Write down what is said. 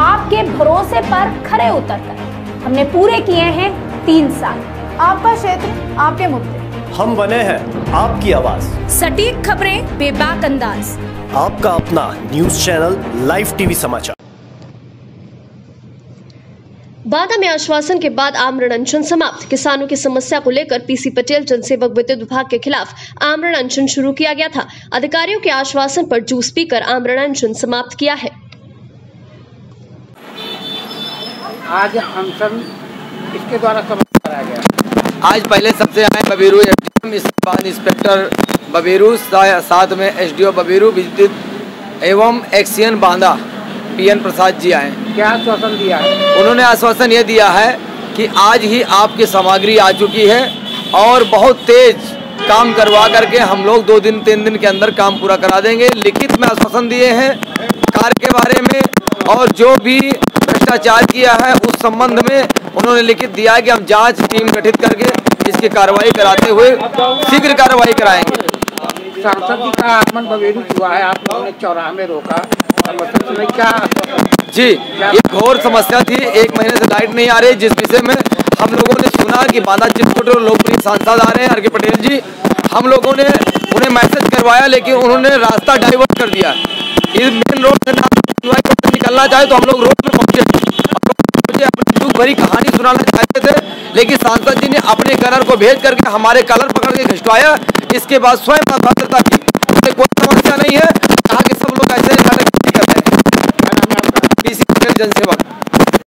आपके भरोसे पर खरे उतर कर। हमने पूरे किए हैं तीन साल। आपका क्षेत्र आपके मुद्दे। हम बने हैं आपकी आवाज़। सटीक खबरें बेबाक अंदाज। आपका अपना न्यूज़ चैनल लाइव टीवी समाचार। बाधा में आश्वासन के बाद आमरण अनशन समाप्त। किसानों की समस्या को लेकर पीसी पटेल जनसेवक विद्युत विभाग के खिलाफ आमरण अनशन शुरू किया गया था। अधिकारियों के आश्वासन पर जूस पीकर आमरण अनशन समाप्त किया है। आज हम सब इसके द्वारा समाप्त कराया गया आज पहले सबसे आए बबीरू बाद इंस्पेक्टर बबीरू साथ में एस डी ओ बबीरू विद्युत एवं एक्सियन बांदा पीएन प्रसाद जी आए। क्या आश्वासन दिया है? उन्होंने आश्वासन ये दिया है कि आज ही आपकी सामग्री आ चुकी है और बहुत तेज काम करवा करके हम लोग दो दिन तीन दिन के अंदर काम पूरा करा देंगे। लिखित में आश्वासन दिए हैं कार्य के बारे में और जो भी भ्रष्टाचार किया है उस संबंध में उन्होंने लिखित दिया है कि हम जाँच टीम गठित करके इसकी कार्रवाई कराते हुए शीघ्र कार्रवाई कराएँगे। सांसद जी का आगमन बवेरू हुआ है आप लोगों ने चौराहे में रोका क्या जी ये घोर समस्या थी एक महीने से लाइट नहीं आ रही जिस विषय में हम लोगों ने सुना कि बांदा चिटकुट और लोकप्रिय सांसद आ रहे हैं आर के पटेल जी। हम लोगों ने उन्हें मैसेज करवाया लेकिन उन्होंने रास्ता डाइवर्ट कर दिया। इस मेन रोड से ना निकलना चाहे तो हम लोग रोड पर पहुँचे। मुझे अपनी दुख भरी कहानी सुनाना चाहते थे, लेकिन सांसद जी ने अपने कलर को भेज करके हमारे कलर पकड़ के खिंचवाया इसके बाद स्वयं अभद्रता की उससे कोई समस्या नहीं है। कहा कि सब लोग ऐसे नाटक कर रहे हैं। क्या